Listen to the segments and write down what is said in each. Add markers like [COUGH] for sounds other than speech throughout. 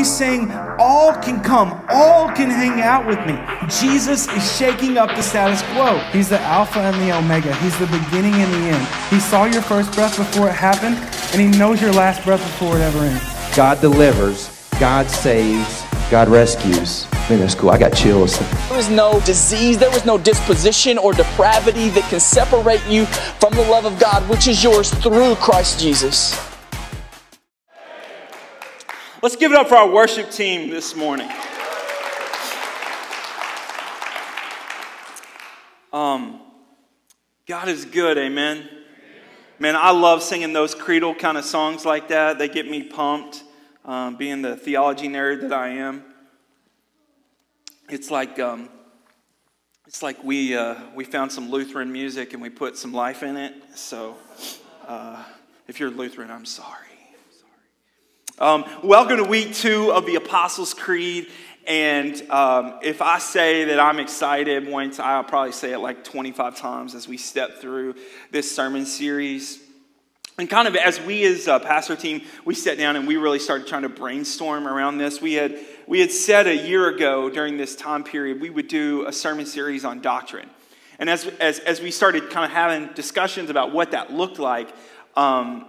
he's saying, All can come, all can hang out with me. Jesus is shaking up the status quo. He's the Alpha and the Omega, He's the beginning and the end. He saw your first breath before it happened, and He knows your last breath before it ever ends. God delivers, God saves, God rescues. Man, that's cool. I got chills. There is no disease, there is no disposition or depravity that can separate you from the love of God, which is yours through Christ Jesus. Let's give it up for our worship team this morning. Um, God is good, amen. Man, I love singing those creedal kind of songs like that. They get me pumped, um, being the theology nerd that I am. It's like, um, it's like we, uh, we found some Lutheran music and we put some life in it. So uh, if you're Lutheran, I'm sorry. Um, welcome to week two of the Apostles' Creed. And um, if I say that I'm excited once, I'll probably say it like 25 times as we step through this sermon series. And kind of as we as a pastor team, we sat down and we really started trying to brainstorm around this. We had, we had said a year ago during this time period we would do a sermon series on doctrine. And as, as, as we started kind of having discussions about what that looked like, um,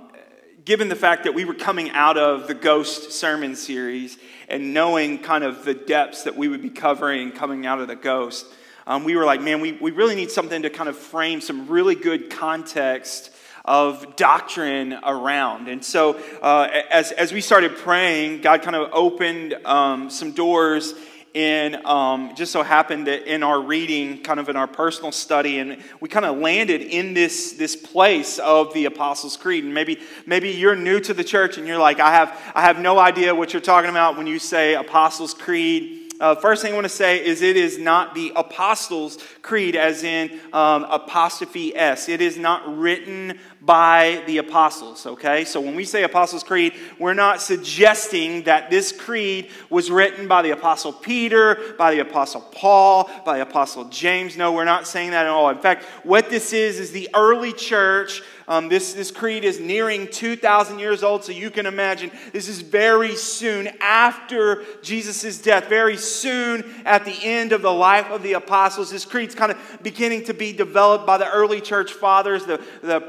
given the fact that we were coming out of the Ghost sermon series and knowing kind of the depths that we would be covering coming out of the Ghost, um, we were like, man, we, we really need something to kind of frame some really good context of doctrine around. And so, uh, as, as we started praying, God kind of opened um, some doors in um, just so happened that in our reading kind of in our personal study and we kind of landed in this this place of the apostles creed and maybe maybe you're new to the church and you're like i have i have no idea what you're talking about when you say apostles creed uh, first thing I want to say is it is not the Apostles' Creed, as in um, apostrophe S. It is not written by the apostles, okay? So when we say Apostles' Creed, we're not suggesting that this creed was written by the Apostle Peter, by the Apostle Paul, by the Apostle James. No, we're not saying that at all. In fact, what this is, is the early church um, this, this creed is nearing 2,000 years old, so you can imagine this is very soon after Jesus' death, very soon at the end of the life of the apostles. This creed's kind of beginning to be developed by the early church fathers. The, the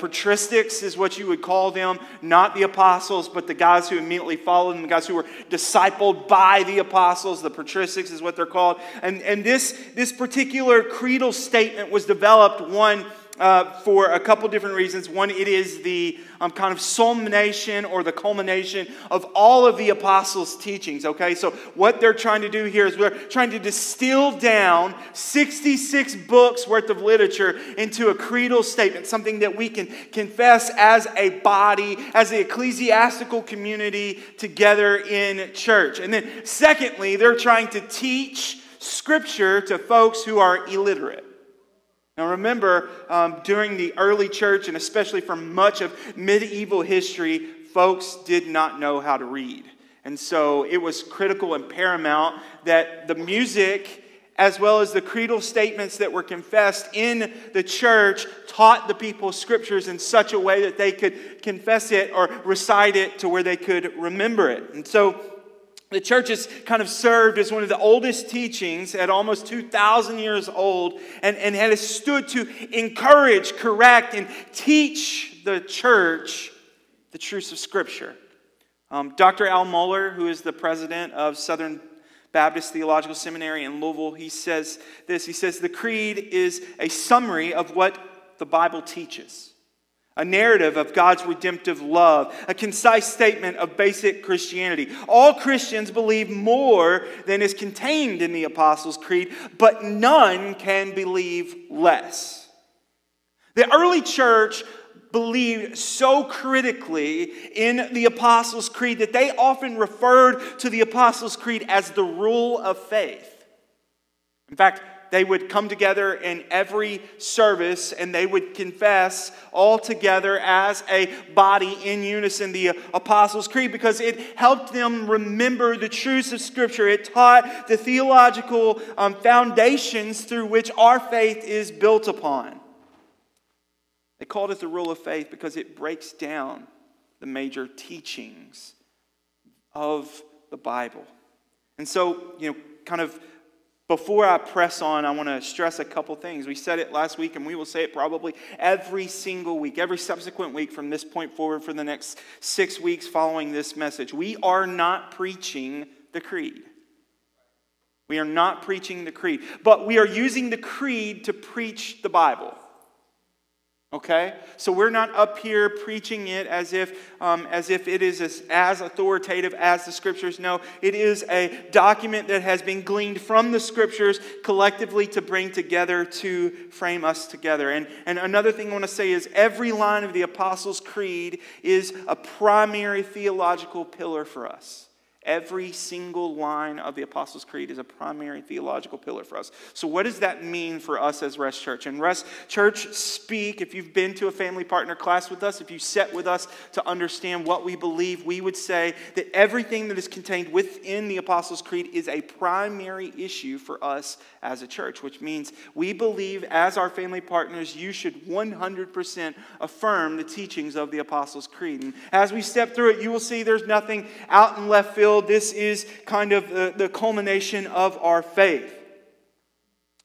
is what you would call them, not the apostles, but the guys who immediately followed them, the guys who were discipled by the apostles. The patristics is what they're called. And, and this, this particular creedal statement was developed one uh, for a couple different reasons. One, it is the um, kind of culmination or the culmination of all of the apostles' teachings. Okay, so what they're trying to do here is we're trying to distill down 66 books worth of literature into a creedal statement, something that we can confess as a body, as the ecclesiastical community together in church. And then, secondly, they're trying to teach Scripture to folks who are illiterate. Now, remember, um, during the early church, and especially for much of medieval history, folks did not know how to read. And so it was critical and paramount that the music, as well as the creedal statements that were confessed in the church, taught the people scriptures in such a way that they could confess it or recite it to where they could remember it. And so the church has kind of served as one of the oldest teachings at almost 2,000 years old and, and has stood to encourage, correct, and teach the church the truths of Scripture. Um, Dr. Al Mohler, who is the president of Southern Baptist Theological Seminary in Louisville, he says this. He says, The creed is a summary of what the Bible teaches a narrative of God's redemptive love, a concise statement of basic Christianity. All Christians believe more than is contained in the Apostles' Creed, but none can believe less. The early church believed so critically in the Apostles' Creed that they often referred to the Apostles' Creed as the rule of faith. In fact, they would come together in every service and they would confess all together as a body in unison the Apostles' Creed because it helped them remember the truths of Scripture. It taught the theological um, foundations through which our faith is built upon. They called it the rule of faith because it breaks down the major teachings of the Bible. And so, you know, kind of before I press on, I want to stress a couple things. We said it last week, and we will say it probably every single week, every subsequent week from this point forward for the next six weeks following this message. We are not preaching the creed. We are not preaching the creed, but we are using the creed to preach the Bible. Okay? So we're not up here preaching it as if, um, as if it is as, as authoritative as the scriptures. No, it is a document that has been gleaned from the scriptures collectively to bring together to frame us together. And, and another thing I want to say is every line of the Apostles' Creed is a primary theological pillar for us. Every single line of the Apostles' Creed is a primary theological pillar for us. So, what does that mean for us as Rest Church? And Rest Church speak, if you've been to a family partner class with us, if you sat with us to understand what we believe, we would say that everything that is contained within the Apostles' Creed is a primary issue for us as a church, which means we believe as our family partners, you should 100% affirm the teachings of the Apostles' Creed. And as we step through it, you will see there's nothing out in left field this is kind of the, the culmination of our faith.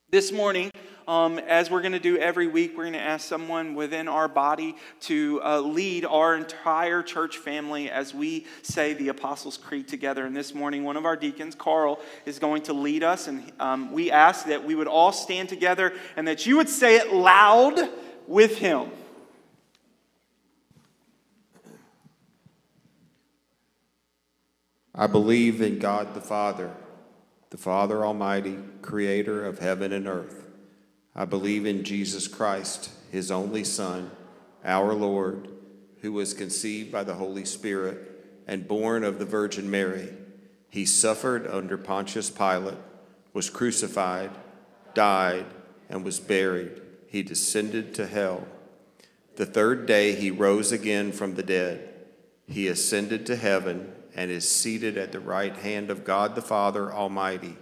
This morning, um, as we're going to do every week, we're going to ask someone within our body to uh, lead our entire church family as we say the Apostles' Creed together. And this morning, one of our deacons, Carl, is going to lead us. And um, we ask that we would all stand together and that you would say it loud with him. I believe in God the Father, the Father Almighty, creator of heaven and earth. I believe in Jesus Christ, his only Son, our Lord, who was conceived by the Holy Spirit and born of the Virgin Mary. He suffered under Pontius Pilate, was crucified, died, and was buried. He descended to hell. The third day he rose again from the dead. He ascended to heaven and is seated at the right hand of God the Father Almighty.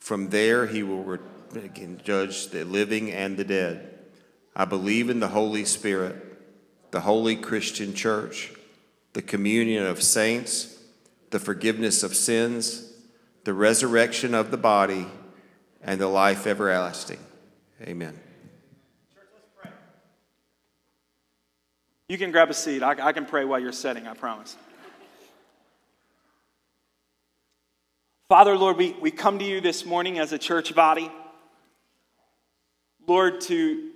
From there he will judge the living and the dead. I believe in the Holy Spirit, the holy Christian church, the communion of saints, the forgiveness of sins, the resurrection of the body, and the life everlasting. Amen. Church, You can grab a seat. I, I can pray while you're setting, I promise. Father, Lord, we, we come to you this morning as a church body. Lord, to,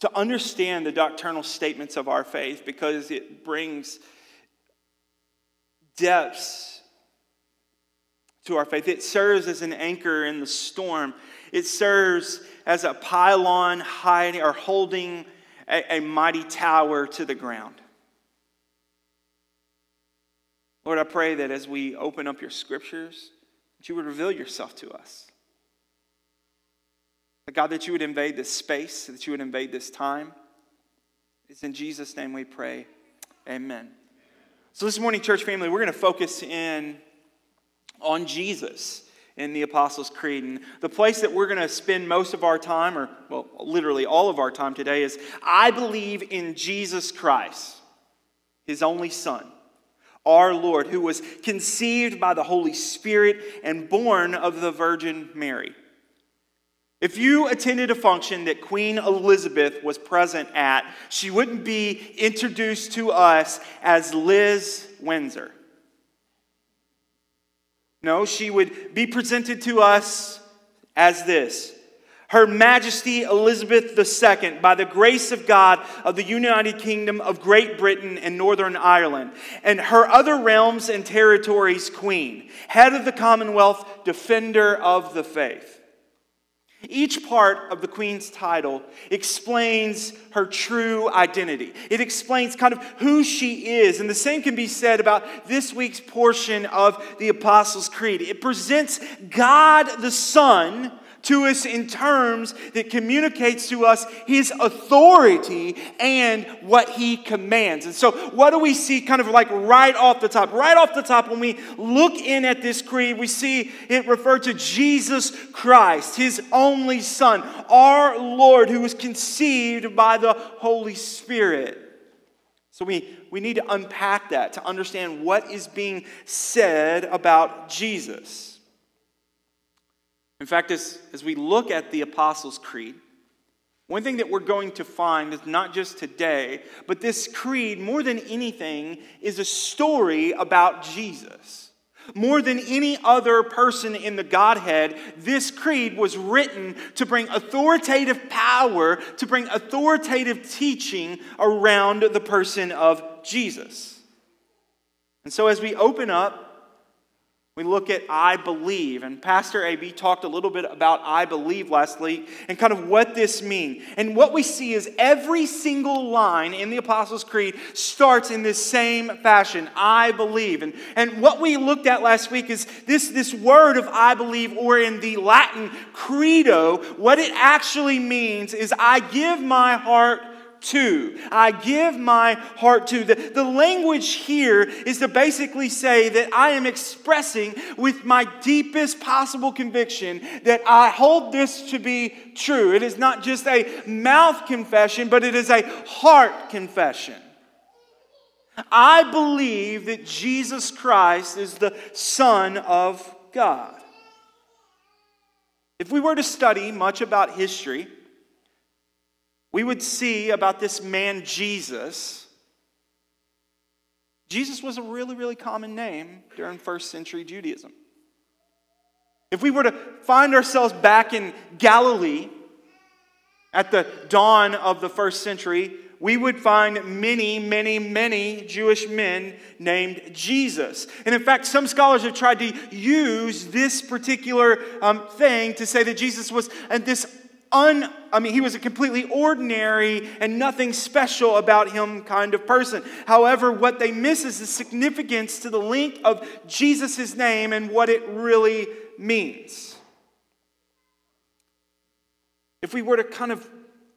to understand the doctrinal statements of our faith because it brings depths to our faith. It serves as an anchor in the storm. It serves as a pylon hiding or holding a, a mighty tower to the ground. Lord, I pray that as we open up your scriptures, that you would reveal yourself to us. God, that you would invade this space, that you would invade this time. It's in Jesus' name we pray. Amen. So, this morning, church family, we're going to focus in on Jesus in the Apostles' Creed. And the place that we're going to spend most of our time, or well, literally all of our time today, is I believe in Jesus Christ, his only Son our Lord, who was conceived by the Holy Spirit and born of the Virgin Mary. If you attended a function that Queen Elizabeth was present at, she wouldn't be introduced to us as Liz Windsor. No, she would be presented to us as this her Majesty Elizabeth II, by the grace of God of the United Kingdom of Great Britain and Northern Ireland, and her other realms and territories Queen, head of the Commonwealth, defender of the faith. Each part of the Queen's title explains her true identity. It explains kind of who she is. And the same can be said about this week's portion of the Apostles' Creed. It presents God the Son to us in terms that communicates to us his authority and what he commands. And so, what do we see kind of like right off the top? Right off the top, when we look in at this creed, we see it referred to Jesus Christ, his only Son, our Lord, who was conceived by the Holy Spirit. So we we need to unpack that to understand what is being said about Jesus. In fact, as, as we look at the Apostles' Creed, one thing that we're going to find is not just today, but this creed, more than anything, is a story about Jesus. More than any other person in the Godhead, this creed was written to bring authoritative power, to bring authoritative teaching around the person of Jesus. And so, as we open up we look at I believe, and Pastor AB talked a little bit about I believe last week and kind of what this means. And what we see is every single line in the Apostles' Creed starts in this same fashion I believe. And, and what we looked at last week is this, this word of I believe, or in the Latin credo, what it actually means is I give my heart to. I give my heart to. The, the language here is to basically say that I am expressing with my deepest possible conviction that I hold this to be true. It is not just a mouth confession, but it is a heart confession. I believe that Jesus Christ is the Son of God. If we were to study much about history, we would see about this man Jesus. Jesus was a really, really common name during first century Judaism. If we were to find ourselves back in Galilee at the dawn of the first century, we would find many, many, many Jewish men named Jesus. And in fact, some scholars have tried to use this particular um, thing to say that Jesus was uh, this un, I mean, he was a completely ordinary and nothing special about him kind of person. However, what they miss is the significance to the link of Jesus' name and what it really means. If we were to kind of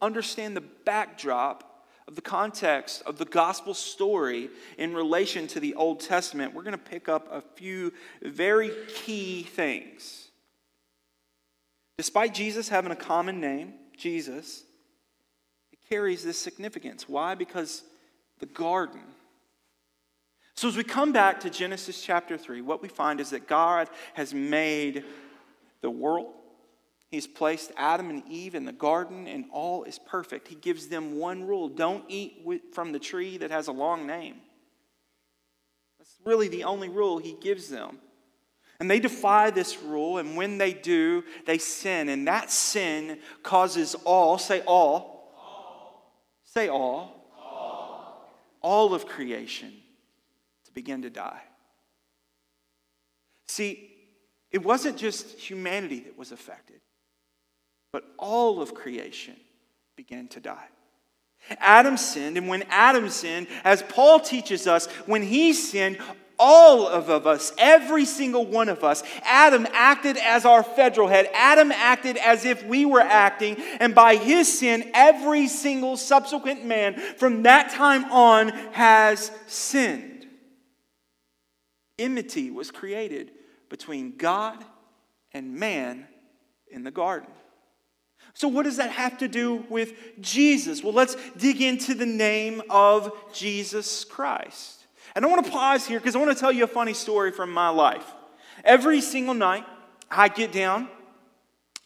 understand the backdrop of the context of the gospel story in relation to the Old Testament, we're going to pick up a few very key things. Despite Jesus having a common name, Jesus, it carries this significance. Why? Because the garden. So, as we come back to Genesis chapter 3, what we find is that God has made the world. He's placed Adam and Eve in the garden, and all is perfect. He gives them one rule don't eat from the tree that has a long name. That's really the only rule he gives them. And they defy this rule, and when they do, they sin. And that sin causes all, say all, all. say all, all, all of creation to begin to die. See, it wasn't just humanity that was affected, but all of creation began to die. Adam sinned, and when Adam sinned, as Paul teaches us, when he sinned, all of us, every single one of us, Adam acted as our federal head. Adam acted as if we were acting, and by his sin, every single subsequent man from that time on has sinned. Enmity was created between God and man in the garden. So, what does that have to do with Jesus? Well, let's dig into the name of Jesus Christ. And I want to pause here because I want to tell you a funny story from my life. Every single night, I get down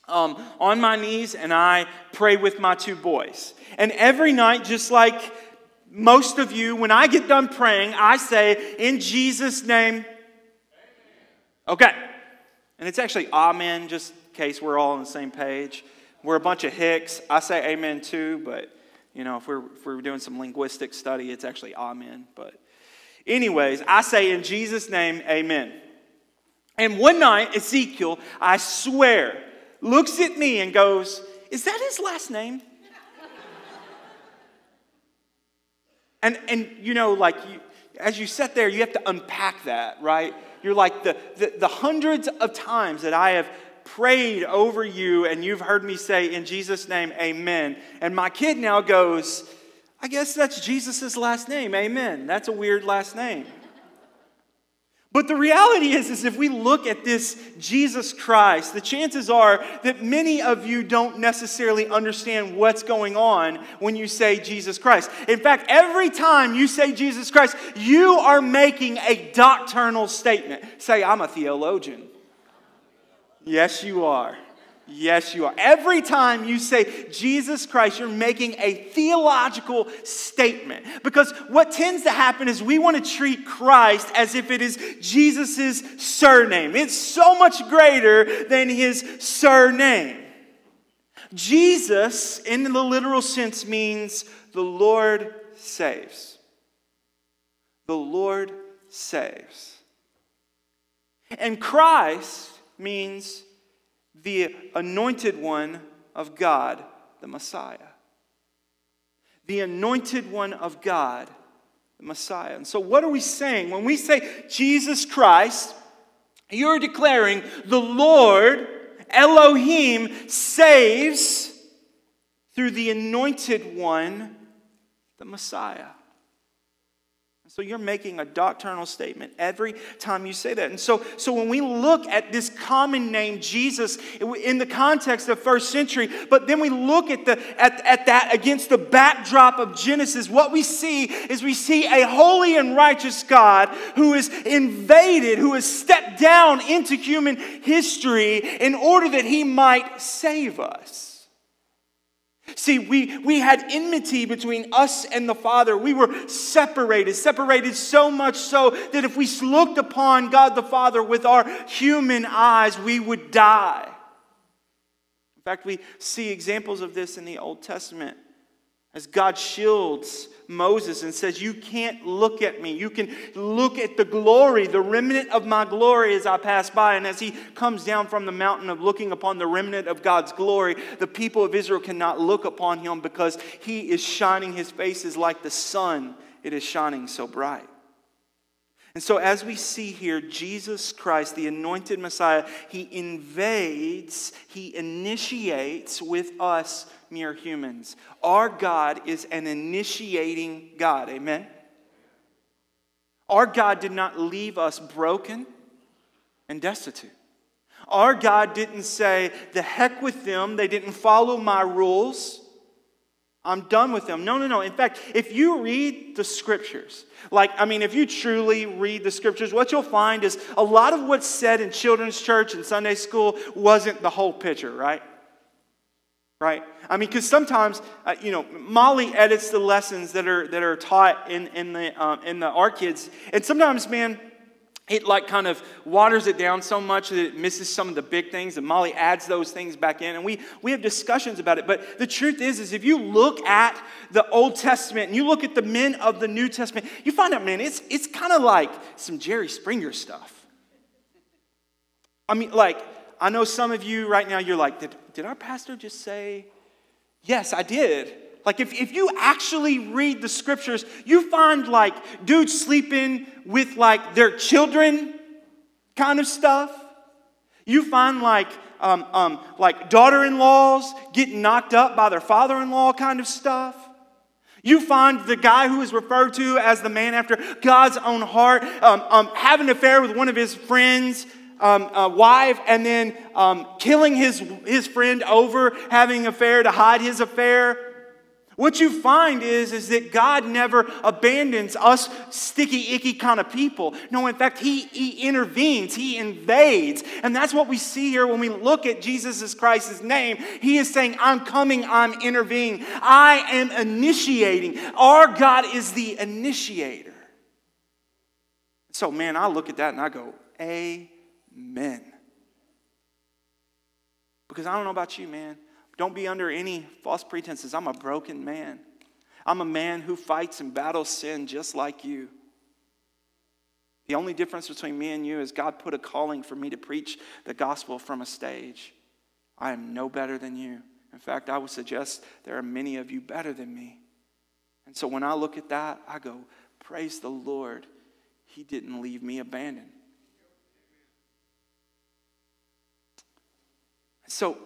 um, on my knees and I pray with my two boys. And every night, just like most of you, when I get done praying, I say, In Jesus' name. Okay. And it's actually amen, just in case we're all on the same page. We're a bunch of hicks. I say amen too, but you know, if we're, if we're doing some linguistic study, it's actually amen. But Anyways, I say in Jesus' name, amen. And one night, Ezekiel, I swear, looks at me and goes, Is that his last name? [LAUGHS] and, and you know, like, you, as you sit there, you have to unpack that, right? You're like, the, the, the hundreds of times that I have prayed over you and you've heard me say, In Jesus' name, amen. And my kid now goes, I guess that's Jesus' last name. Amen. That's a weird last name. But the reality is, is if we look at this Jesus Christ, the chances are that many of you don't necessarily understand what's going on when you say Jesus Christ. In fact, every time you say Jesus Christ, you are making a doctrinal statement. Say, I'm a theologian. Yes, you are. Yes, you are. Every time you say Jesus Christ, you're making a theological statement. Because what tends to happen is we want to treat Christ as if it is Jesus' surname. It's so much greater than his surname. Jesus, in the literal sense, means the Lord saves. The Lord saves. And Christ means the anointed one of God, the Messiah. The anointed one of God, the Messiah. And so, what are we saying? When we say Jesus Christ, you're declaring the Lord, Elohim, saves through the anointed one, the Messiah. So you're making a doctrinal statement every time you say that. And so, so when we look at this common name, Jesus, in the context of first century, but then we look at, the, at, at that against the backdrop of Genesis, what we see is we see a holy and righteous God who is invaded, who has stepped down into human history in order that he might save us. See, we, we had enmity between us and the Father. We were separated, separated so much so that if we looked upon God the Father with our human eyes, we would die. In fact, we see examples of this in the Old Testament as God shields Moses and says, You can't look at me. You can look at the glory, the remnant of my glory as I pass by. And as he comes down from the mountain of looking upon the remnant of God's glory, the people of Israel cannot look upon him because he is shining, his face is like the sun, it is shining so bright. And so, as we see here, Jesus Christ, the anointed Messiah, he invades, he initiates with us mere humans. Our God is an initiating God. Amen? Our God did not leave us broken and destitute. Our God didn't say, the heck with them, they didn't follow my rules. I'm done with them. No, no, no. In fact, if you read the scriptures, like, I mean, if you truly read the scriptures, what you'll find is a lot of what's said in children's church and Sunday school wasn't the whole picture, right? right? I mean, because sometimes, uh, you know, Molly edits the lessons that are that are taught in in the um, in the our kids, and sometimes, man. It like kind of waters it down so much that it misses some of the big things, and Molly adds those things back in, and we we have discussions about it. But the truth is, is if you look at the Old Testament and you look at the men of the New Testament, you find out, man, it's it's kind of like some Jerry Springer stuff. I mean, like I know some of you right now, you're like, did, did our pastor just say, yes, I did? Like, if, if you actually read the scriptures, you find like dudes sleeping with like their children kind of stuff. You find like, um, um, like daughter in laws getting knocked up by their father in law kind of stuff. You find the guy who is referred to as the man after God's own heart um, um, having an affair with one of his friends um, uh, wife and then um, killing his, his friend over having an affair to hide his affair. What you find is, is that God never abandons us sticky, icky kind of people. No, in fact, he, he intervenes, He invades. And that's what we see here when we look at Jesus Christ's name. He is saying, I'm coming, I'm intervening, I am initiating. Our God is the initiator. So, man, I look at that and I go, Amen. men. Because I don't know about you, man. Don't be under any false pretenses. I'm a broken man. I'm a man who fights and battles sin just like you. The only difference between me and you is God put a calling for me to preach the gospel from a stage. I am no better than you. In fact, I would suggest there are many of you better than me. And so when I look at that, I go, Praise the Lord, He didn't leave me abandoned. So,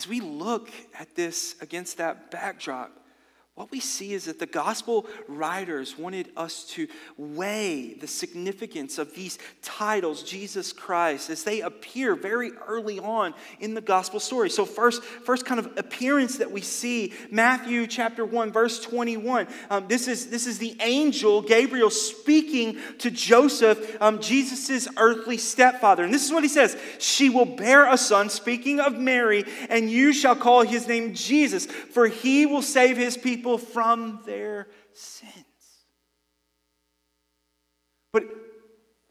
as we look at this against that backdrop, what we see is that the gospel writers wanted us to weigh the significance of these titles, Jesus Christ, as they appear very early on in the gospel story. So, first, first kind of appearance that we see, Matthew chapter 1, verse 21. Um, this, is, this is the angel Gabriel speaking to Joseph, um, Jesus' earthly stepfather. And this is what he says She will bear a son, speaking of Mary, and you shall call his name Jesus, for he will save his people people from their sins. But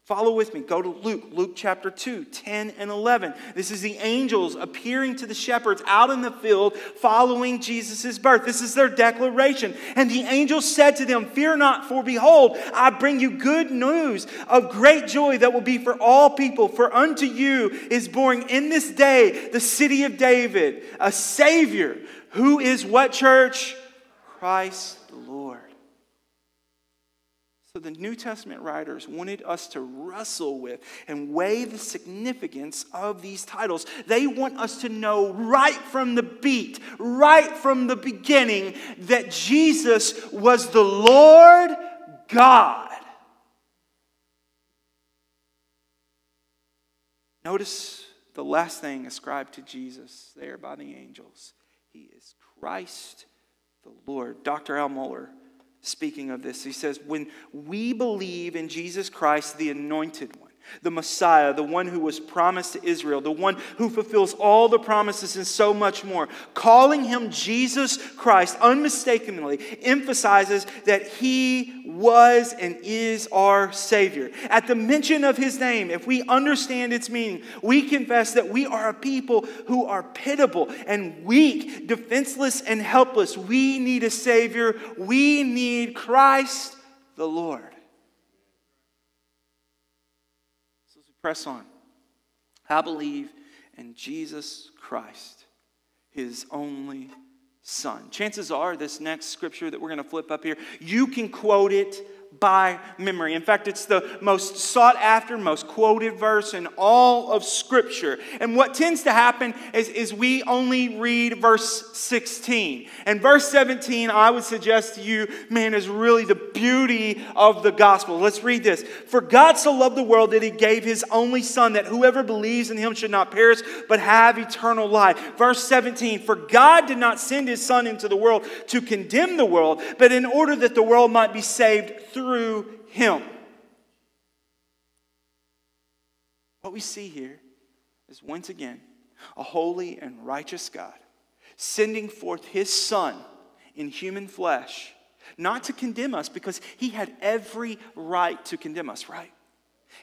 follow with me. Go to Luke, Luke chapter 2, 10 and 11. This is the angels appearing to the shepherds out in the field following Jesus' birth. This is their declaration. And the angels said to them, Fear not, for behold, I bring you good news of great joy that will be for all people. For unto you is born in this day the city of David, a Savior, who is what church? Christ the Lord. So the New Testament writers wanted us to wrestle with and weigh the significance of these titles. They want us to know right from the beat, right from the beginning, that Jesus was the Lord God. Notice the last thing ascribed to Jesus there by the angels. He is Christ the Lord. Dr. Al Mohler, speaking of this, he says, When we believe in Jesus Christ, the anointed one, the Messiah, the one who was promised to Israel, the one who fulfills all the promises and so much more. Calling him Jesus Christ unmistakably emphasizes that he was and is our Savior. At the mention of his name, if we understand its meaning, we confess that we are a people who are pitiable and weak, defenseless and helpless. We need a Savior. We need Christ the Lord. Press on. I believe in Jesus Christ, his only Son. Chances are, this next scripture that we're going to flip up here, you can quote it by memory. In fact, it's the most sought after, most quoted verse in all of Scripture. And what tends to happen is, is we only read verse 16. And verse 17, I would suggest to you, man, is really the beauty of the gospel. Let's read this. For God so loved the world that he gave his only Son, that whoever believes in him should not perish, but have eternal life. Verse 17, for God did not send his Son into the world to condemn the world, but in order that the world might be saved through through him. What we see here is once again a holy and righteous God sending forth his Son in human flesh, not to condemn us, because he had every right to condemn us, right?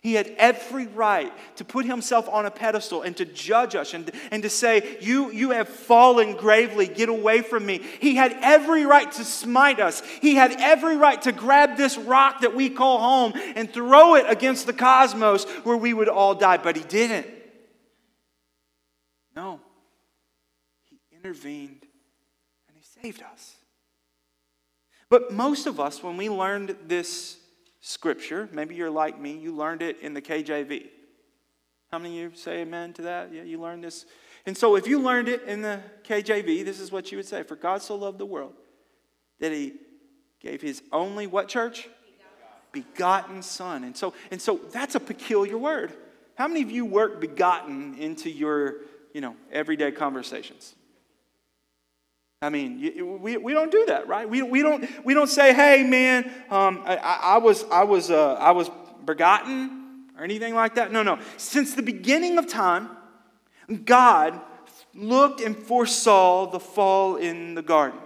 He had every right to put himself on a pedestal and to judge us and, and to say, you, you have fallen gravely, get away from me. He had every right to smite us. He had every right to grab this rock that we call home and throw it against the cosmos where we would all die, but he didn't. No. He intervened and he saved us. But most of us, when we learned this scripture. Maybe you're like me, you learned it in the KJV. How many of you say amen to that? Yeah, you learned this. And so if you learned it in the KJV, this is what you would say For God so loved the world that he gave his only what church? Begotten son. And so, and so that's a peculiar word. How many of you work begotten into your, you know, everyday conversations? I mean, we, we don't do that, right? We, we, don't, we don't say, hey, man, um, I, I, was, I, was, uh, I was begotten or anything like that. No, no. Since the beginning of time, God looked and foresaw the fall in the garden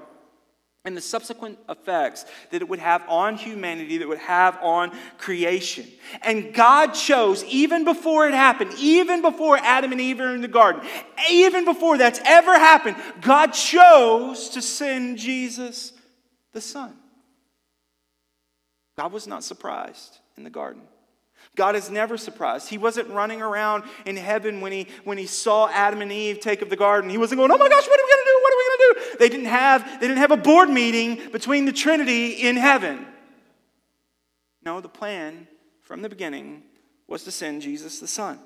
and the subsequent effects that it would have on humanity, that would have on creation. And God chose, even before it happened, even before Adam and Eve were in the garden, even before that's ever happened, God chose to send Jesus the Son. God was not surprised in the garden. God is never surprised. He wasn't running around in heaven when he, when he saw Adam and Eve take of the garden. He wasn't going, oh my gosh, what are we going to do? What They didn't, have, they didn't have a board meeting between the Trinity in heaven. No, the plan from the beginning was to send Jesus the Son.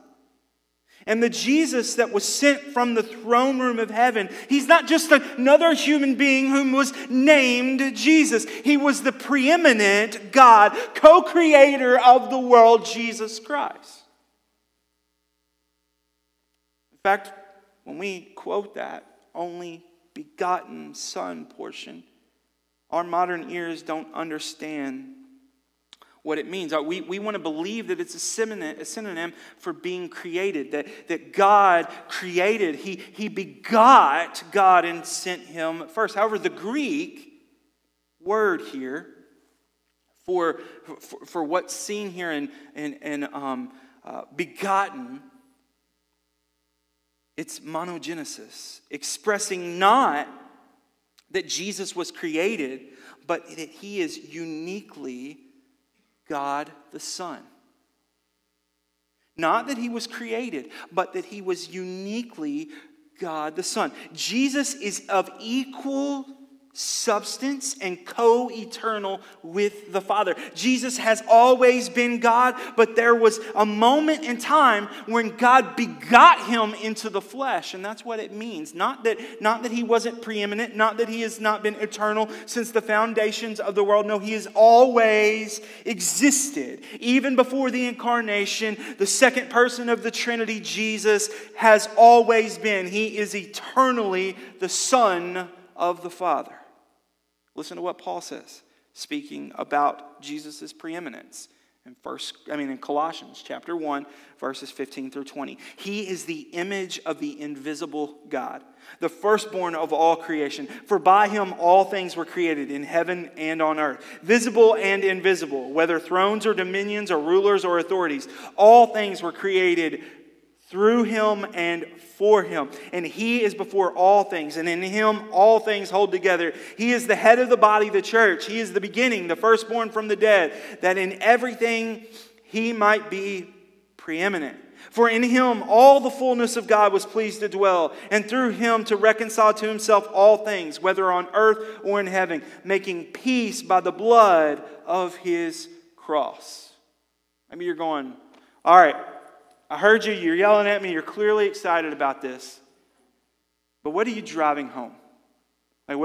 And the Jesus that was sent from the throne room of heaven, he's not just another human being whom was named Jesus. He was the preeminent God, co creator of the world, Jesus Christ. In fact, when we quote that only begotten Son portion, our modern ears don't understand what it means. Uh, we, we want to believe that it's a synonym, a synonym for being created, that, that God created, he, he begot God and sent him first. However, the Greek word here for, for, for what's seen here in, in, in um, uh, begotten, it's monogenesis, expressing not that Jesus was created, but that he is uniquely God the Son. Not that he was created, but that he was uniquely God the Son. Jesus is of equal substance and co eternal with the Father. Jesus has always been God, but there was a moment in time when God begot him into the flesh, and that's what it means. Not that, not that he wasn't preeminent, not that he has not been eternal since the foundations of the world. No, he has always existed. Even before the incarnation, the second person of the Trinity, Jesus, has always been. He is eternally the Son of the Father. Listen to what Paul says, speaking about Jesus' preeminence in first I mean in Colossians chapter 1 verses 15 through 20. He is the image of the invisible God, the firstborn of all creation. For by him all things were created in heaven and on earth, visible and invisible, whether thrones or dominions or rulers or authorities. All things were created through him and for him. And he is before all things, and in him all things hold together. He is the head of the body, the church. He is the beginning, the firstborn from the dead, that in everything he might be preeminent. For in him all the fullness of God was pleased to dwell, and through him to reconcile to himself all things, whether on earth or in heaven, making peace by the blood of his cross. Maybe you're going, all right, I heard you, you're yelling at me, you're clearly excited about this. But what are you driving home? Like,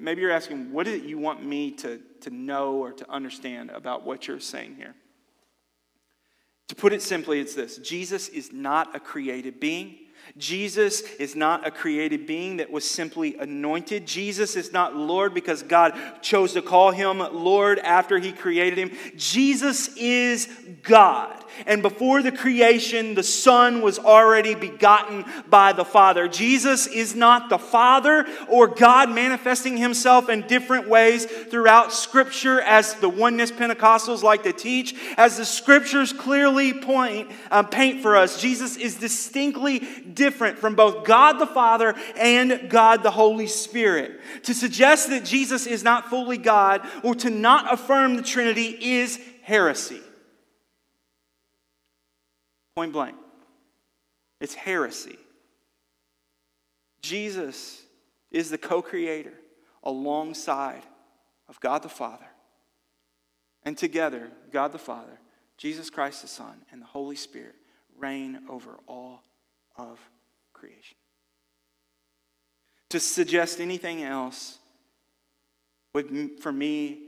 maybe you're asking, what do you want me to, to know or to understand about what you're saying here? To put it simply, it's this Jesus is not a created being. Jesus is not a created being that was simply anointed. Jesus is not Lord because God chose to call him Lord after he created him. Jesus is God. And before the creation, the Son was already begotten by the Father. Jesus is not the Father or God manifesting himself in different ways throughout Scripture, as the oneness Pentecostals like to teach. As the Scriptures clearly point, uh, paint for us, Jesus is distinctly different from both God the Father and God the Holy Spirit. To suggest that Jesus is not fully God or to not affirm the Trinity is heresy. Point blank. It's heresy. Jesus is the co creator alongside of God the Father. And together, God the Father, Jesus Christ the Son, and the Holy Spirit reign over all of creation. To suggest anything else would, for me,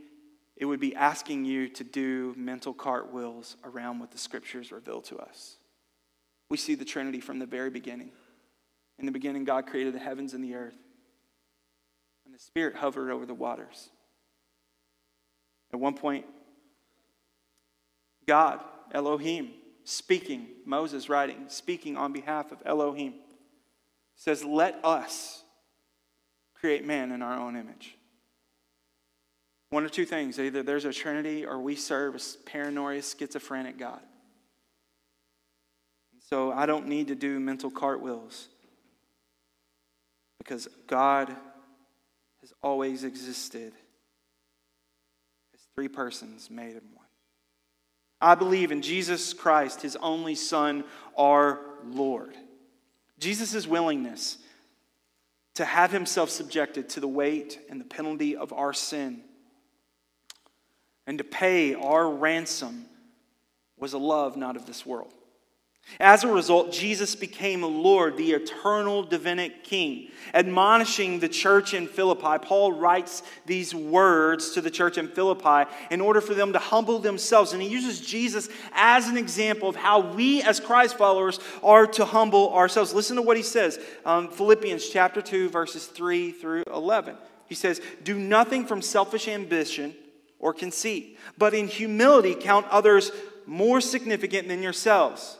it would be asking you to do mental cartwheels around what the scriptures reveal to us. We see the Trinity from the very beginning. In the beginning, God created the heavens and the earth, and the Spirit hovered over the waters. At one point, God, Elohim, speaking, Moses writing, speaking on behalf of Elohim, says, Let us create man in our own image. One or two things either there's a trinity or we serve a paranoid, schizophrenic God. So I don't need to do mental cartwheels because God has always existed as three persons made in one. I believe in Jesus Christ, his only Son, our Lord. Jesus' willingness to have himself subjected to the weight and the penalty of our sin and to pay our ransom was a love not of this world. As a result, Jesus became Lord, the eternal divinic king. Admonishing the church in Philippi, Paul writes these words to the church in Philippi in order for them to humble themselves. And he uses Jesus as an example of how we, as Christ followers, are to humble ourselves. Listen to what he says um, Philippians chapter 2, verses 3 through 11. He says, Do nothing from selfish ambition or conceit, but in humility count others more significant than yourselves.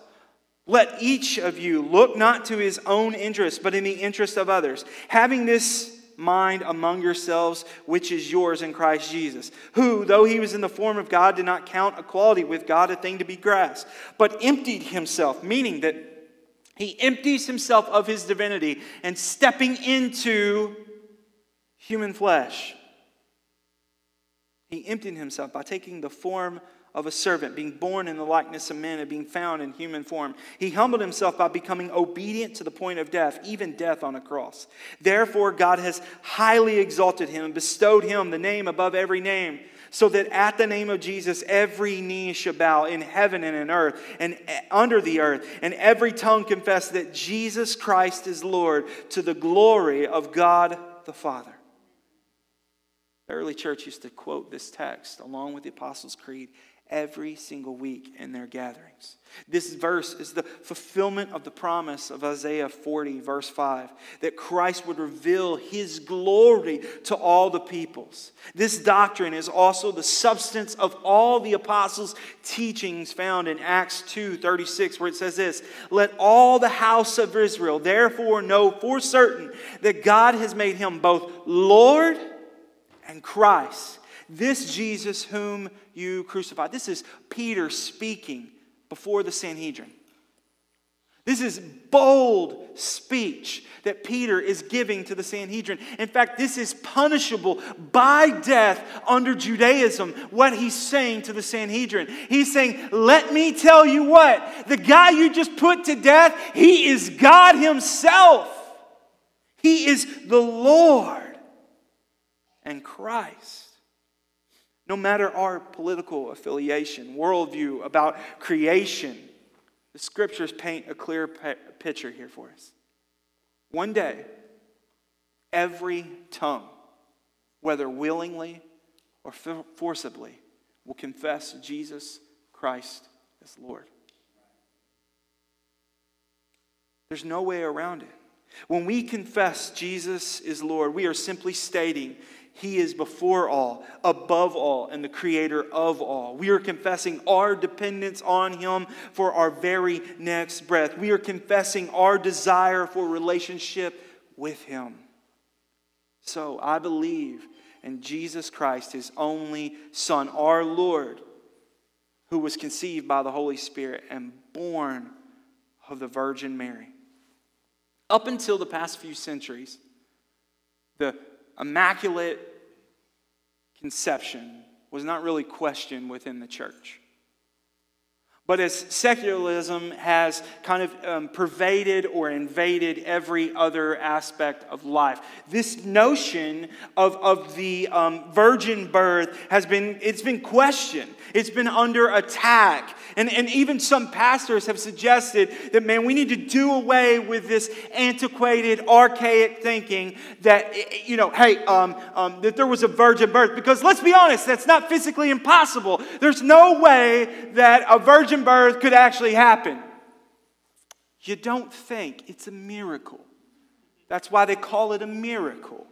Let each of you look not to his own interest, but in the interest of others, having this mind among yourselves, which is yours in Christ Jesus, who, though he was in the form of God, did not count equality with God a thing to be grasped, but emptied himself, meaning that he empties himself of his divinity and stepping into human flesh. He emptied himself by taking the form of a servant, being born in the likeness of men and being found in human form. He humbled himself by becoming obedient to the point of death, even death on a cross. Therefore, God has highly exalted him and bestowed him the name above every name, so that at the name of Jesus, every knee shall bow in heaven and in earth and under the earth, and every tongue confess that Jesus Christ is Lord to the glory of God the Father. The early church used to quote this text along with the Apostles' Creed every single week in their gatherings. This verse is the fulfillment of the promise of Isaiah 40, verse 5, that Christ would reveal his glory to all the peoples. This doctrine is also the substance of all the apostles' teachings found in Acts 2 36, where it says this Let all the house of Israel therefore know for certain that God has made him both Lord and Christ this Jesus whom you crucified. This is Peter speaking before the Sanhedrin. This is bold speech that Peter is giving to the Sanhedrin. In fact, this is punishable by death under Judaism, what he's saying to the Sanhedrin. He's saying, Let me tell you what, the guy you just put to death, he is God Himself. He is the Lord and Christ. No matter our political affiliation, worldview about creation, the scriptures paint a clear picture here for us. One day, every tongue, whether willingly or forcibly, will confess Jesus Christ as Lord. There's no way around it. When we confess Jesus is Lord, we are simply stating he is before all, above all, and the creator of all. We are confessing our dependence on Him for our very next breath. We are confessing our desire for relationship with Him. So I believe in Jesus Christ, His only Son, our Lord, who was conceived by the Holy Spirit and born of the Virgin Mary. Up until the past few centuries, the immaculate conception was not really questioned within the church. But as secularism has kind of um, pervaded or invaded every other aspect of life, this notion of, of the um, virgin birth has been, it's been questioned. It's been under attack. And, and even some pastors have suggested that, man, we need to do away with this antiquated, archaic thinking that, you know, hey, um, um, that there was a virgin birth. Because let's be honest, that's not physically impossible. There's no way that a virgin birth could actually happen. You don't think it's a miracle. That's why they call it a miracle.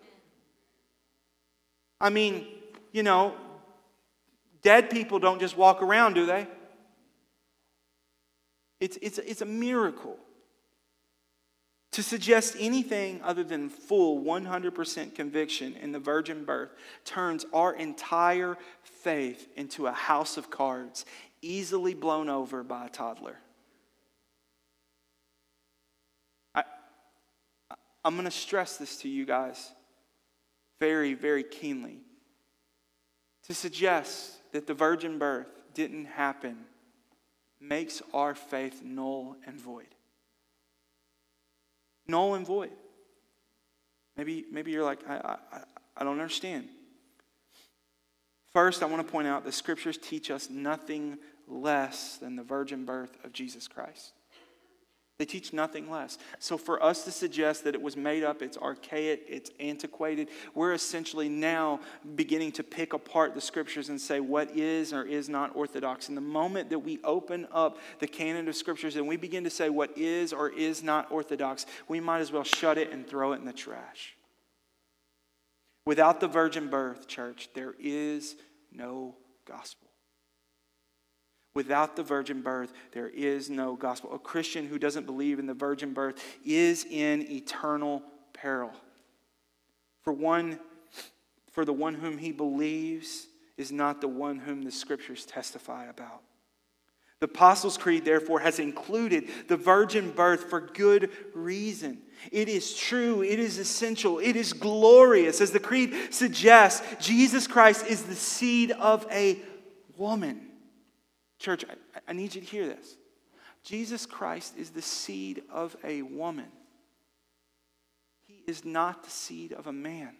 I mean, you know, dead people don't just walk around, do they? It's, it's, it's a miracle. To suggest anything other than full 100% conviction in the virgin birth turns our entire faith into a house of cards, easily blown over by a toddler. I, I'm going to stress this to you guys very, very keenly. To suggest that the virgin birth didn't happen makes our faith null and void. Null and void. Maybe, maybe you're like, I, I, I don't understand. First, I want to point out the scriptures teach us nothing less than the virgin birth of Jesus Christ. They teach nothing less. So, for us to suggest that it was made up, it's archaic, it's antiquated, we're essentially now beginning to pick apart the scriptures and say what is or is not orthodox. And the moment that we open up the canon of scriptures and we begin to say what is or is not orthodox, we might as well shut it and throw it in the trash. Without the virgin birth, church, there is no gospel. Without the virgin birth, there is no gospel. A Christian who doesn't believe in the virgin birth is in eternal peril. For one, for the one whom he believes is not the one whom the scriptures testify about. The Apostles' Creed, therefore, has included the virgin birth for good reason. It is true, it is essential, it is glorious. As the Creed suggests, Jesus Christ is the seed of a woman. Church, I, I need you to hear this. Jesus Christ is the seed of a woman. He is not the seed of a man,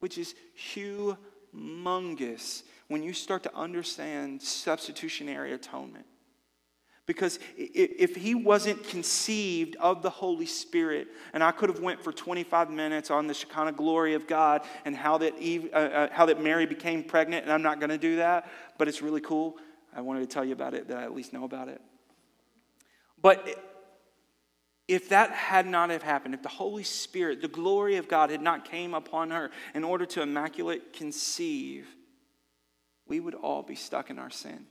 which is humongous when you start to understand substitutionary atonement. Because if he wasn't conceived of the Holy Spirit, and I could have went for 25 minutes on the Shekinah glory of God and how that, Eve, uh, uh, how that Mary became pregnant, and I'm not going to do that, but it's really cool. I wanted to tell you about it, that I at least know about it. But if that had not have happened, if the Holy Spirit, the glory of God had not came upon her in order to immaculate conceive, we would all be stuck in our sin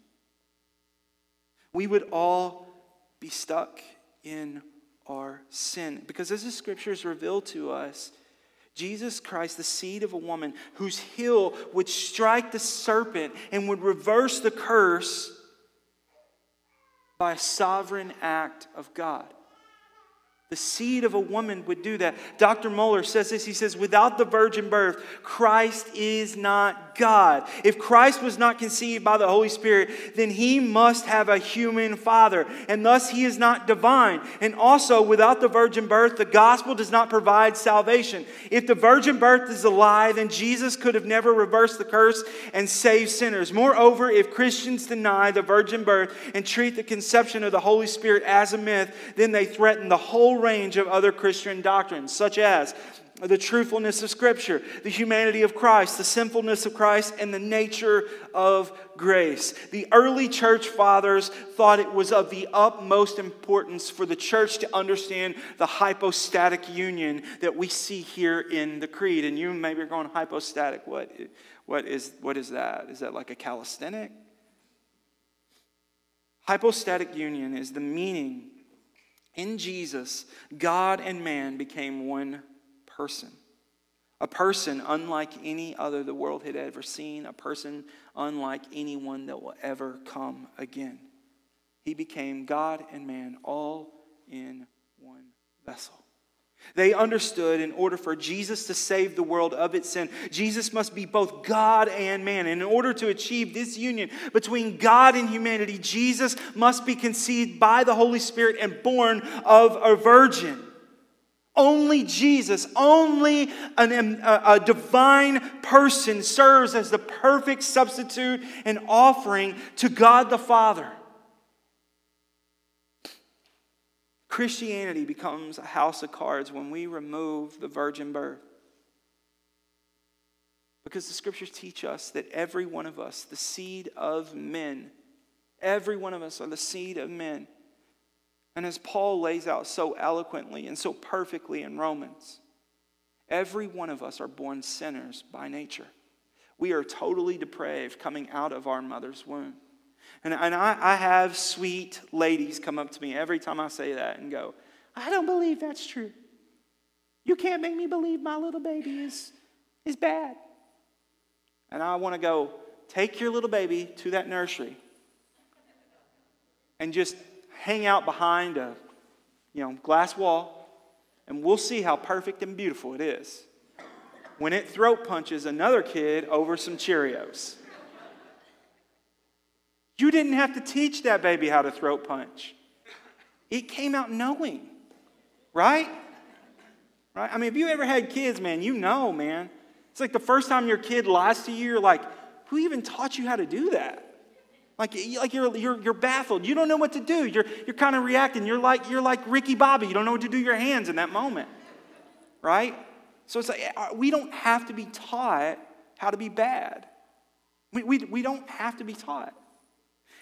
we would all be stuck in our sin. Because as the scriptures reveal to us, Jesus Christ, the seed of a woman whose heel would strike the serpent and would reverse the curse by a sovereign act of God. The seed of a woman would do that. Dr. Mohler says this. He says, without the virgin birth, Christ is not God. If Christ was not conceived by the Holy Spirit, then he must have a human father, and thus he is not divine. And also, without the virgin birth, the gospel does not provide salvation. If the virgin birth is a lie, then Jesus could have never reversed the curse and saved sinners. Moreover, if Christians deny the virgin birth and treat the conception of the Holy Spirit as a myth, then they threaten the whole range of other Christian doctrines, such as the truthfulness of Scripture, the humanity of Christ, the sinfulness of Christ, and the nature of grace. The early church fathers thought it was of the utmost importance for the church to understand the hypostatic union that we see here in the creed. And you maybe are going, hypostatic, what, what, is, what is that? Is that like a calisthenic? Hypostatic union is the meaning in Jesus, God and man became one person. A person unlike any other the world had ever seen, a person unlike anyone that will ever come again. He became God and man all in one vessel. They understood in order for Jesus to save the world of its sin, Jesus must be both God and man. And in order to achieve this union between God and humanity, Jesus must be conceived by the Holy Spirit and born of a virgin. Only Jesus, only an, a, a divine person serves as the perfect substitute and offering to God the Father. Christianity becomes a house of cards when we remove the virgin birth. Because the scriptures teach us that every one of us, the seed of men, every one of us are the seed of men. And as Paul lays out so eloquently and so perfectly in Romans, every one of us are born sinners by nature. We are totally depraved coming out of our mother's womb. And, and I, I have sweet ladies come up to me every time I say that and go, I don't believe that's true. You can't make me believe my little baby is, is bad. And I want to go, take your little baby to that nursery and just hang out behind a you know, glass wall, and we'll see how perfect and beautiful it is when it throat punches another kid over some Cheerios. You didn't have to teach that baby how to throat punch. It came out knowing, right? Right? I mean, if you ever had kids, man, you know, man. It's like the first time your kid lies to you, you're like, who even taught you how to do that? Like, like you're, you're, you're baffled. You don't know what to do. You're, you're kind of reacting. You're like, you're like Ricky Bobby. You don't know what to do your hands in that moment. Right? So it's like uh, we don't have to be taught how to be bad. We, we, we don't have to be taught.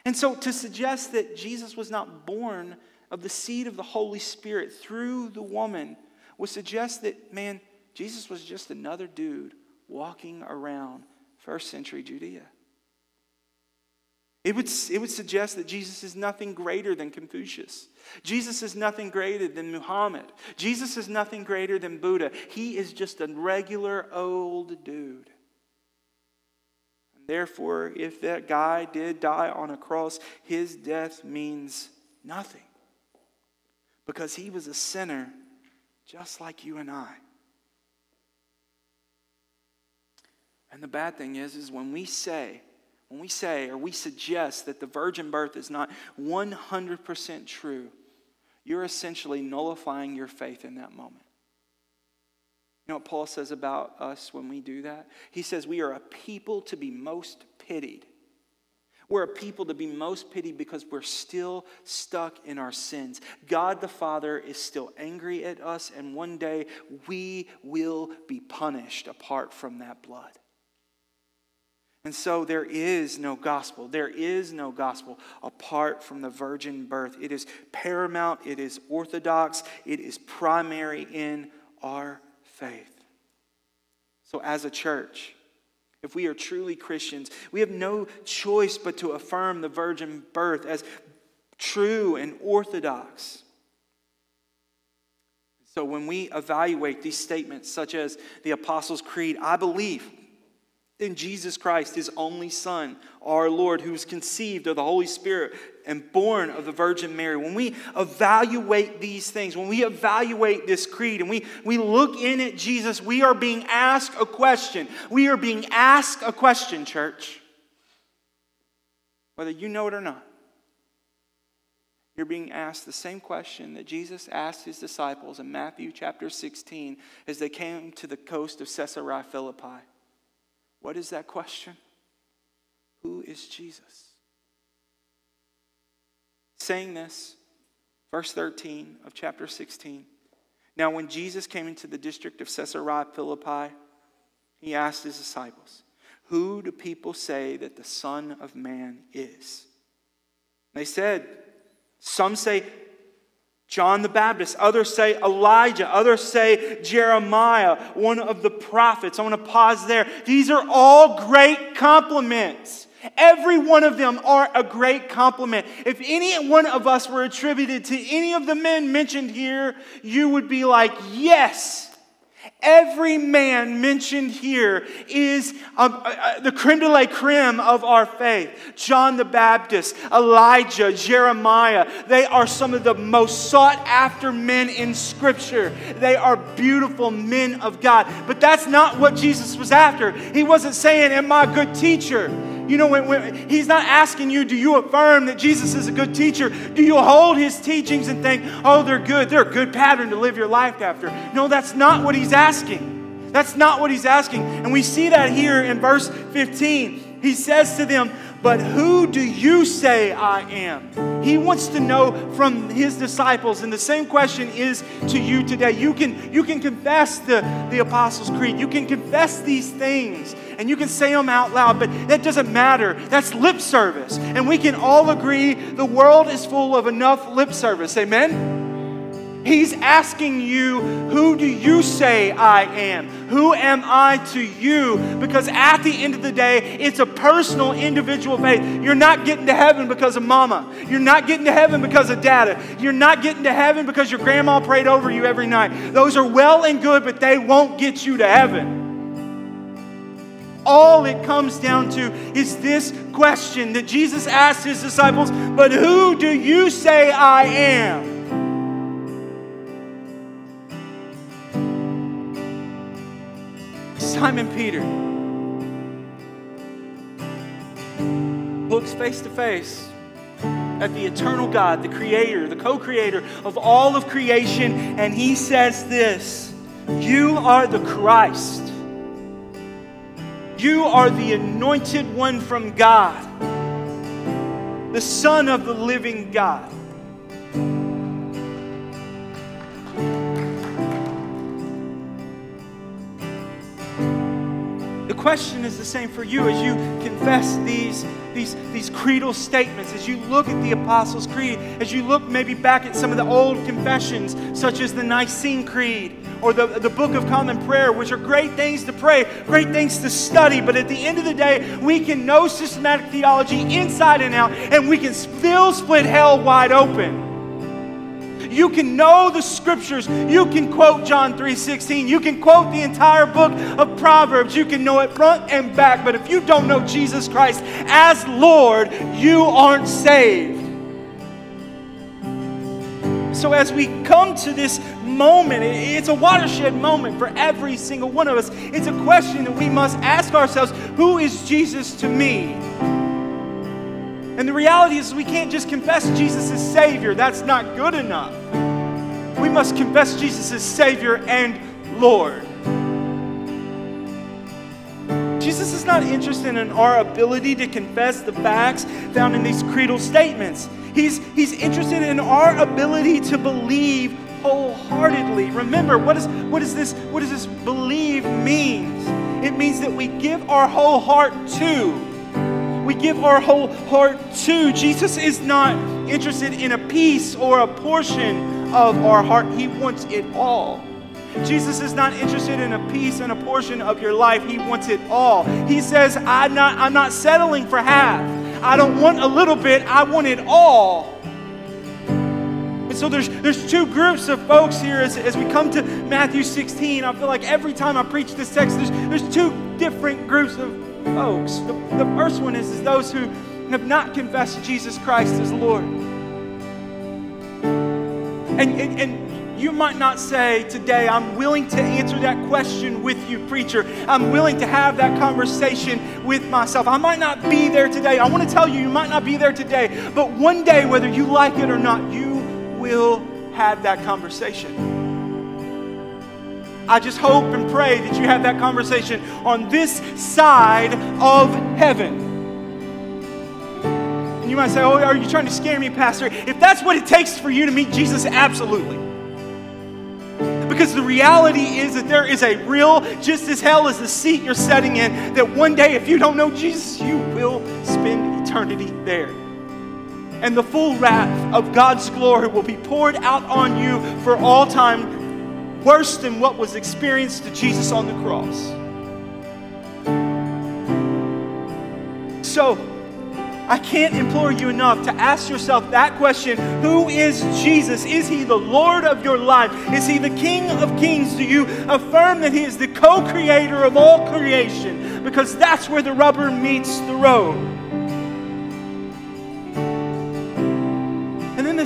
And so to suggest that Jesus was not born of the seed of the Holy Spirit through the woman would suggest that, man, Jesus was just another dude walking around first century Judea. It would, it would suggest that Jesus is nothing greater than Confucius. Jesus is nothing greater than Muhammad. Jesus is nothing greater than Buddha. He is just a regular old dude. Therefore, if that guy did die on a cross, his death means nothing. Because he was a sinner just like you and I. And the bad thing is, is when we say, when we say or we suggest that the virgin birth is not 100% true, you're essentially nullifying your faith in that moment. Know what Paul says about us when we do that? He says we are a people to be most pitied. We're a people to be most pitied because we're still stuck in our sins. God the Father is still angry at us, and one day we will be punished apart from that blood. And so there is no gospel. There is no gospel apart from the virgin birth. It is paramount, it is orthodox, it is primary in our faith. So, as a church, if we are truly Christians, we have no choice but to affirm the virgin birth as true and orthodox. So, when we evaluate these statements, such as the Apostles' Creed, I believe in Jesus Christ, his only Son, our Lord, who was conceived of the Holy Spirit and born of the Virgin Mary. When we evaluate these things, when we evaluate this creed and we, we look in at Jesus, we are being asked a question. We are being asked a question, church. Whether you know it or not, you're being asked the same question that Jesus asked his disciples in Matthew chapter 16 as they came to the coast of Caesarea Philippi. What is that question? Who is Jesus? Saying this, verse 13 of chapter 16. Now, when Jesus came into the district of Caesarea Philippi, he asked his disciples, Who do people say that the Son of Man is? They said, Some say John the Baptist. Others say Elijah. Others say Jeremiah, one of the prophets. I want to pause there. These are all great compliments. Every one of them are a great compliment. If any one of us were attributed to any of the men mentioned here, you would be like, yes. Every man mentioned here is um, uh, uh, the creme de la creme of our faith. John the Baptist, Elijah, Jeremiah. They are some of the most sought after men in Scripture. They are beautiful men of God. But that's not what Jesus was after. He wasn't saying, Am I a good teacher? You know, when, when, he's not asking you, do you affirm that Jesus is a good teacher? Do you hold his teachings and think, oh, they're good, they're a good pattern to live your life after? No, that's not what he's asking. That's not what he's asking. And we see that here in verse 15. He says to them, but who do you say I am? He wants to know from his disciples. And the same question is to you today. You can, you can confess the, the Apostles' Creed, you can confess these things, and you can say them out loud, but that doesn't matter. That's lip service. And we can all agree the world is full of enough lip service. Amen? He's asking you, Who do you say I am? Who am I to you? Because at the end of the day, it's a personal, individual faith. You're not getting to heaven because of mama. You're not getting to heaven because of dada. You're not getting to heaven because your grandma prayed over you every night. Those are well and good, but they won't get you to heaven. All it comes down to is this question that Jesus asked his disciples But who do you say I am? Simon Peter looks face to face at the eternal God, the creator, the co creator of all of creation, and he says this You are the Christ. You are the anointed one from God. the Son of the living God. Question is the same for you as you confess these, these, these creedal statements, as you look at the Apostles' Creed, as you look maybe back at some of the old confessions, such as the Nicene Creed or the, the Book of Common Prayer, which are great things to pray, great things to study, but at the end of the day, we can know systematic theology inside and out, and we can still split hell wide open. You can know the scriptures. You can quote John 3:16. You can quote the entire book of Proverbs. You can know it front and back. But if you don't know Jesus Christ as Lord, you aren't saved. So as we come to this moment, it's a watershed moment for every single one of us. It's a question that we must ask ourselves, who is Jesus to me? And the reality is, we can't just confess Jesus as Savior. That's not good enough. We must confess Jesus as Savior and Lord. Jesus is not interested in our ability to confess the facts found in these creedal statements. He's, he's interested in our ability to believe wholeheartedly. Remember, what, is, what, is this, what does this believe means? It means that we give our whole heart to we give our whole heart to. Jesus is not interested in a piece or a portion of our heart, He wants it all. Jesus is not interested in a piece and a portion of your life. He wants it all. He says, I'm not, I'm not settling for half. I don't want a little bit, I want it all. And so there's, there's two groups of folks here as, as we come to Matthew 16. I feel like every time I preach this text, there's, there's two different groups of folks. The, the first one is, is those who have not confessed Jesus Christ as Lord. And, and, and you might not say today, I'm willing to answer that question with you, preacher. I'm willing to have that conversation with myself. I might not be there today. I want to tell you, you might not be there today, but one day, whether you like it or not, you will have that conversation. I just hope and pray that you have that conversation on this side of heaven. And you might say, Oh, are you trying to scare me, Pastor? If that's what it takes for you to meet Jesus, absolutely. Because the reality is that there is a real, just as hell as the seat you're setting in, that one day, if you don't know Jesus, you will spend eternity there. And the full wrath of God's glory will be poured out on you for all time worse than what was experienced to Jesus on the cross. So, I can't implore you enough to ask yourself that question Who is Jesus? Is he the Lord of your life? Is he the King of kings? Do you affirm that he is the co creator of all creation? Because that's where the rubber meets the road.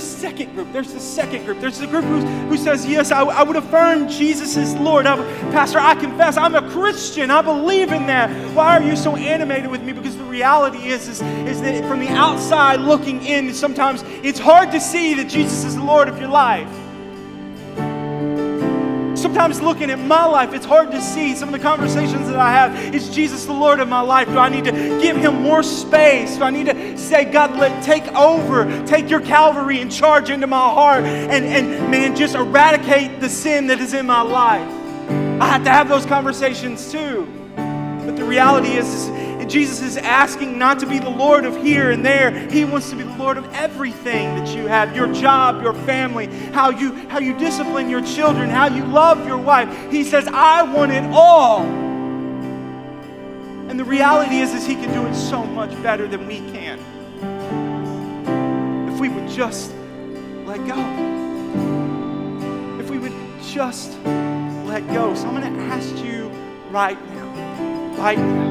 Second group. There's the second group. There's the group who, who says, Yes, I, I would affirm Jesus is Lord. I, Pastor, I confess I'm a Christian. I believe in that. Why are you so animated with me? Because the reality is, is, is that from the outside looking in, sometimes it's hard to see that Jesus is the Lord of your life sometimes looking at my life, it's hard to see some of the conversations that I have. Is Jesus the Lord of my life? Do I need to give him more space? Do I need to say, God, let take over, take your Calvary and charge into my heart and, and man, just eradicate the sin that is in my life? I have to have those conversations too. But the reality is, is Jesus is asking not to be the Lord of here and there. He wants to be the Lord of everything that you have your job, your family, how you, how you discipline your children, how you love your wife. He says, I want it all. And the reality is, is He can do it so much better than we can. If we would just let go. If we would just let go. So I'm going to ask you right now, right now